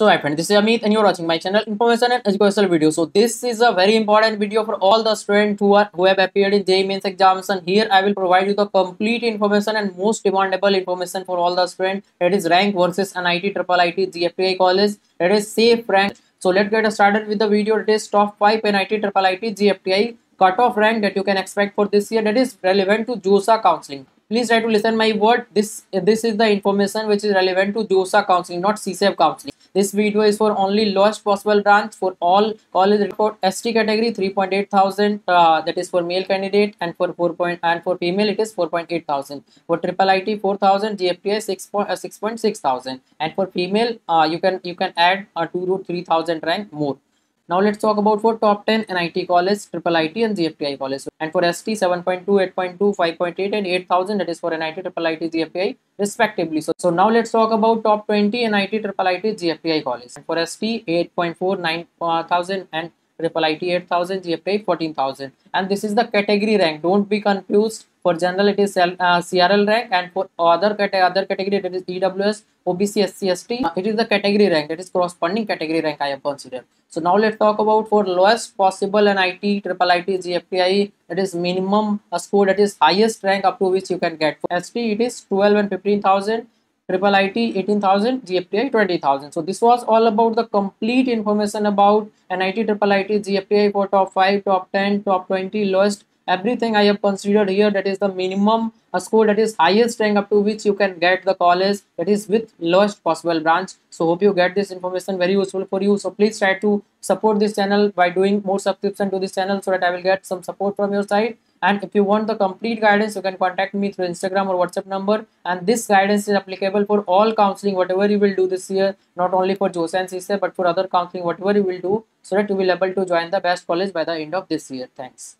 So hi friend, this is Amit and you're watching my channel information and educational video. So this is a very important video for all the students who are who have appeared in JEE mains and here I will provide you the complete information and most demandable information for all the students. That is rank versus NIT triple IT GFTI college. That is safe rank. So let's get started with the video. It is top 5 NIT triple IT GFTI cutoff rank that you can expect for this year. That is relevant to JoSAA counseling. Please try to listen my word. This this is the information which is relevant to JoSAA counseling not CSAB counseling this video is for only lowest possible branch for all college report ST category 3.8 thousand uh, that is for male candidate and for 4 point and for female it is 4.8 thousand. For triple IT 4,000 GFTI 6 point uh, 6.6 thousand. And for female uh, you can you can add a 2 to 3,000 rank more now let's talk about for top 10 NIT college, triple IT and GFTI college. And for ST 7.2, 8.2, 5.8 and 8000 that is for NIT, triple IT, GFTI respectively. So, so now let's talk about top 20 NIT, triple IT, GFTI college. And for ST 8.4, 9000 uh, and triple IT 8000, GFTI 14000. And this is the category rank. Don't be confused for general, it is uh, CRL rank, and for other other category, it is EWS, OBC, SC, ST. Uh, it is the category rank. That is corresponding category rank I have considered. So now let's talk about for lowest possible NIT, triple IT, GFTI. That is minimum score that is highest rank up to which you can get. For ST, it is 12 and 15,000 triple IT 18,000 GFTI 20,000 so this was all about the complete information about NIT triple IT GFTI for top 5 top 10 top 20 lowest everything I have considered here that is the minimum a score that is highest rank up to which you can get the college that is with lowest possible branch. So hope you get this information very useful for you. So please try to support this channel by doing more subscription to this channel so that I will get some support from your side. And if you want the complete guidance you can contact me through Instagram or WhatsApp number. And this guidance is applicable for all counseling whatever you will do this year not only for JoSAA and CSAB but for other counseling whatever you will do so that you will able to join the best college by the end of this year. Thanks